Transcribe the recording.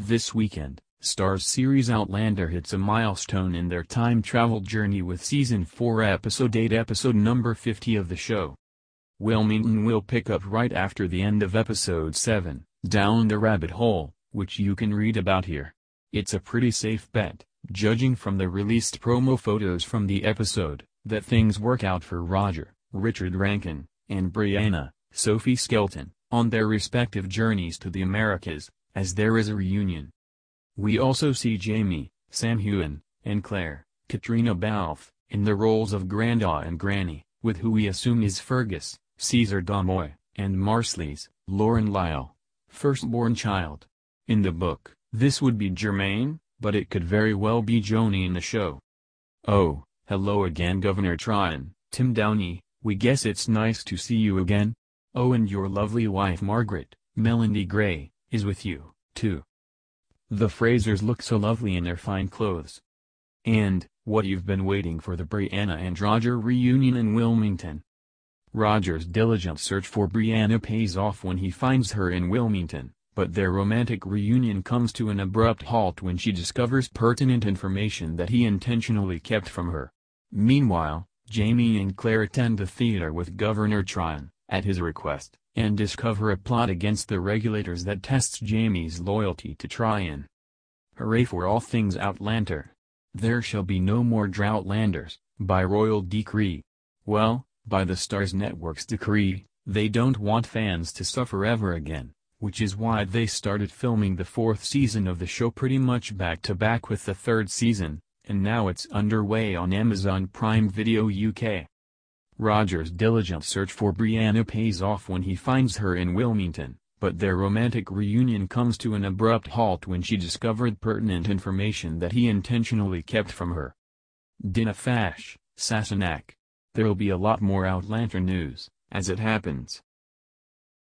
This weekend, Starz series Outlander hits a milestone in their time travel journey with Season 4 Episode 8 episode number 50 of the show. Wilmington will pick up right after the end of Episode 7, Down the Rabbit Hole, which you can read about here. It's a pretty safe bet, judging from the released promo photos from the episode, that things work out for Roger, Richard Rankin, and Brianna, Sophie Skelton, on their respective journeys to the Americas, as there is a reunion. We also see Jamie, Sam Heughan, and Claire, Caitriona Balfe, in the roles of Granda and Granny, with who we assume is Fergus, César Domboy, and Marsali's, Lauren Lyle, firstborn child. In the book, this would be Germain, but it could very well be Joni in the show. Oh, hello again Governor Tryon, Tim Downie, we guess it's nice to see you again. Oh and your lovely wife Margaret, Melanie Gray, is with you, too. The Frasers look so lovely in their fine clothes. And, what you've been waiting for the Brianna and Roger reunion in Wilmington. Roger's diligent search for Brianna pays off when he finds her in Wilmington, but their romantic reunion comes to an abrupt halt when she discovers pertinent information that he intentionally kept from her. Meanwhile, Jamie and Claire attend the theater with Governor Tryon, at his request, and discover a plot against the regulators that tests Jamie's loyalty to Tryon. Hooray for all things Outlander! There shall be no more Droughtlanders, by royal decree. Well, by the Starz Network's decree, they don't want fans to suffer ever again, which is why they started filming the fourth season of the show pretty much back to back with the third season, and now it's underway on Amazon Prime Video UK. Roger's diligent search for Brianna pays off when he finds her in Wilmington, but their romantic reunion comes to an abrupt halt when she discovered pertinent information that he intentionally kept from her. Dinna Fash, Sassenach. There'll be a lot more Outlander news, as it happens.